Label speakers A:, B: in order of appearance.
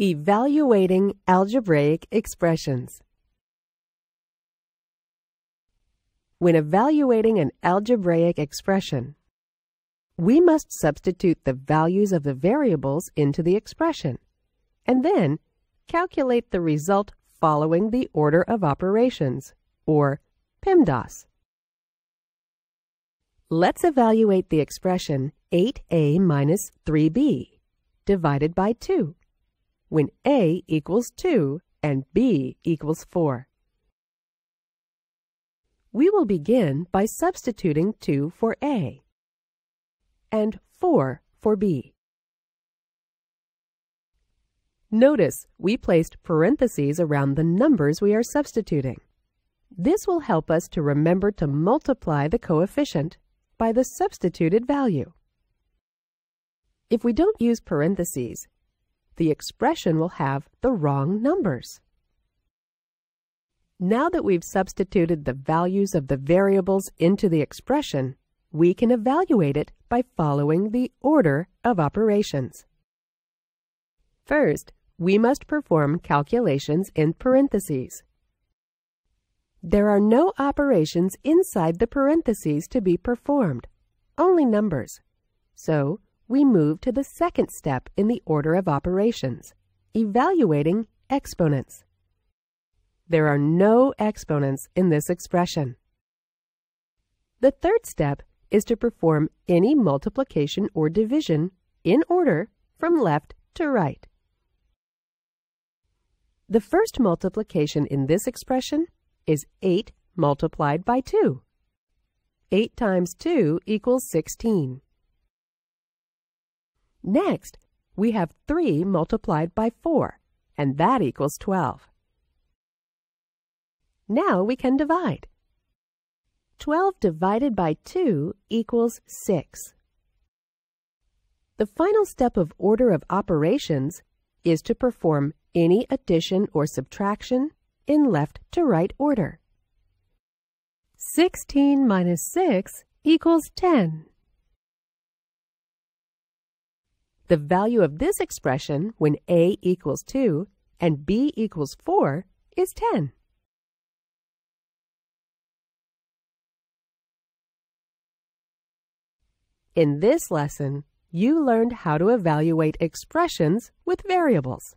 A: Evaluating algebraic expressions. When evaluating an algebraic expression, we must substitute the values of the variables into the expression, and then calculate the result following the order of operations, or PEMDAS. Let's evaluate the expression 8a minus 3b divided by 2 when a equals 2 and b equals 4. We will begin by substituting 2 for a and 4 for b. Notice we placed parentheses around the numbers we are substituting. This will help us to remember to multiply the coefficient by the substituted value. If we don't use parentheses, the expression will have the wrong numbers. Now that we've substituted the values of the variables into the expression, we can evaluate it by following the order of operations. First, we must perform calculations in parentheses. There are no operations inside the parentheses to be performed, only numbers. So, we move to the second step in the order of operations, evaluating exponents. There are no exponents in this expression. The third step is to perform any multiplication or division in order from left to right. The first multiplication in this expression is 8 multiplied by 2. 8 times 2 equals 16. Next, we have 3 multiplied by 4, and that equals 12. Now we can divide. 12 divided by 2 equals 6. The final step of order of operations is to perform any addition or subtraction in left to right order. 16 minus 6 equals 10. The value of this expression when a equals 2 and b equals 4 is 10. In this lesson, you learned how to evaluate expressions with variables.